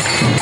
Yes.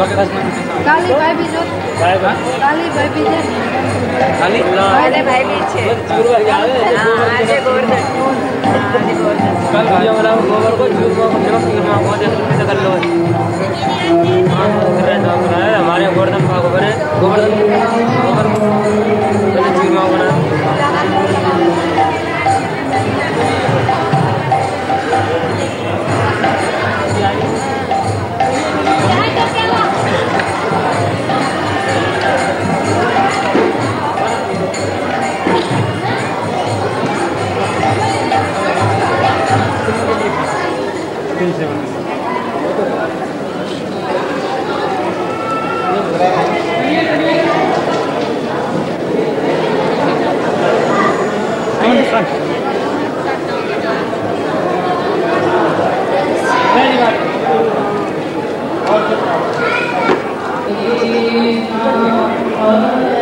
Dwarkadhish मंदिर के सामने काली भाई भी जो काली भाई भी जो खाली अरे भाई बीच है हाँ આજે ગોવર્ધન हाँ આજે ગોવર્ધન कल वीडियो बनाओ गोबर को झूठ को जब फिर में बहुत जल्दी कर लो हमारे गोवर्धन का गोबर है गोवर्धन गोबर पहले चूरमा बना Krishna